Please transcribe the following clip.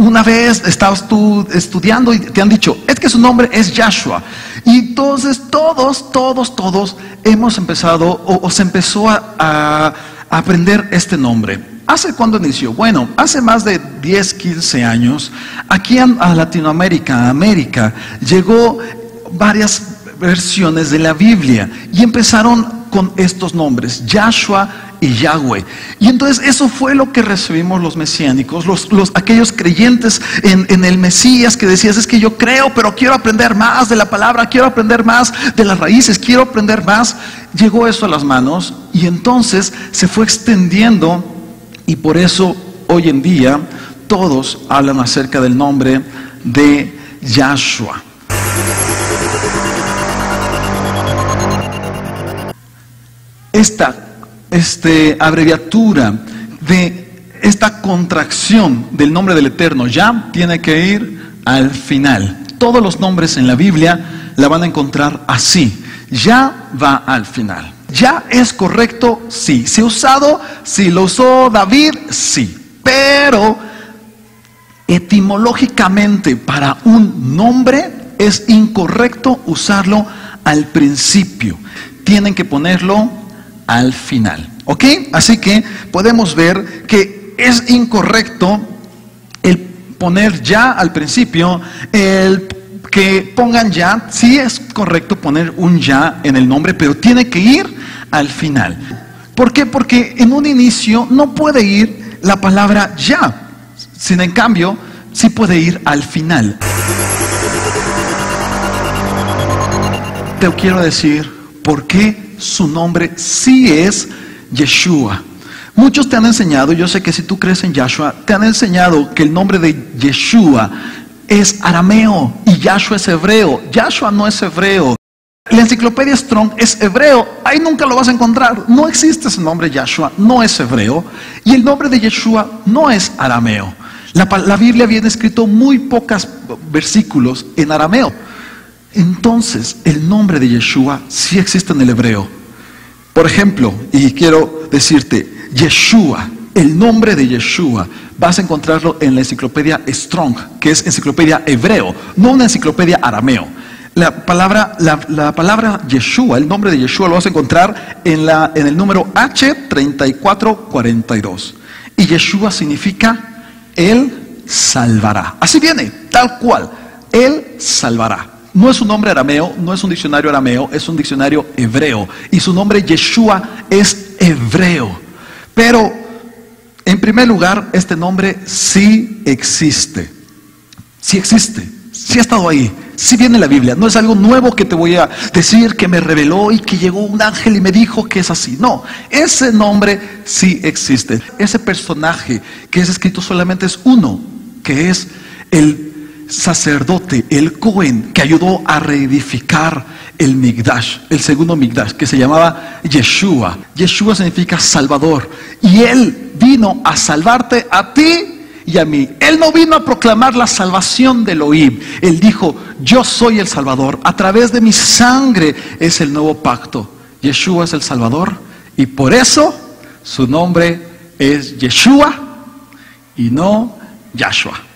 una vez estabas tú estudiando y te han dicho, es que su nombre es Yahshua. Y entonces todos, todos, todos hemos empezado o, se empezó a, aprender este nombre. ¿Hace cuándo inició? Bueno, hace más de 10, 15 años, aquí a Latinoamérica, a América, llegó varias versiones de la Biblia y empezaron con estos nombres, Yahshua y Yahweh. Y entonces eso fue lo que recibimos los mesiánicos, los, los, aquellos creyentes en, en, el Mesías que decías, es que yo creo, pero quiero aprender más de la palabra, quiero aprender más de las raíces, quiero aprender más. Llegó eso a las manos y entonces se fue extendiendo y por eso hoy en día todos hablan acerca del nombre de Yahshua. esta este, abreviatura de esta contracción del nombre del Eterno ya tiene que ir al final. Todos los nombres en la Biblia la van a encontrar así. Ya va al final. Ya es correcto, sí. ¿Se ha usado? Sí. ¿Lo usó David? Sí. Pero etimológicamente para un nombre es incorrecto usarlo al principio. Tienen que ponerlo al final. ¿Ok? Así que podemos ver que es incorrecto el poner ya al principio, el que pongan ya, sí es correcto poner un ya en el nombre, pero tiene que ir al final. ¿Por qué? Porque en un inicio no puede ir la palabra ya, sin en cambio, sí puede ir al final. Te quiero decir por qué su nombre sí es Yeshua. Muchos te han enseñado, yo sé que si tú crees en Yahshua, te han enseñado que el nombre de Yeshua es arameo y Yahshua es hebreo. Yahshua no es hebreo. La enciclopedia Strong es hebreo, ahí nunca lo vas a encontrar. No existe ese nombre Yahshua, no es hebreo. Y el nombre de Yeshua no es arameo. La, la Biblia viene escrito muy pocos versículos en arameo. Entonces, el nombre de Yeshua sí existe en el hebreo. Por ejemplo, y quiero decirte, Yeshua, el nombre de Yeshua, vas a encontrarlo en la enciclopedia Strong, que es enciclopedia hebreo, no una enciclopedia arameo. La palabra, la, palabra Yeshua, el nombre de Yeshua lo vas a encontrar en, la, en el número H3442. Y Yeshua significa Él salvará. Así viene, tal cual. Él salvará. No es un nombre arameo, no es un diccionario arameo, es un diccionario hebreo. Y su nombre Yeshua es hebreo. Pero, en primer lugar, este nombre sí existe. Sí existe. Sí ha estado ahí. Sí viene en la Biblia. No es algo nuevo que te voy a decir que me reveló y que llegó un ángel y me dijo que es así. No, ese nombre sí existe. Ese personaje que es escrito solamente es uno, que es el sacerdote, el Cohen, que ayudó a reedificar el Migdash, el segundo Migdash, que se llamaba Yeshua. Yeshua significa Salvador. Y Él vino a salvarte a ti y a mí. Él no vino a proclamar la salvación de Elohim. Él dijo, yo soy el Salvador. A través de mi sangre es el nuevo pacto. Yeshua es el Salvador. Y por eso su nombre es Yeshua y no Yahshua.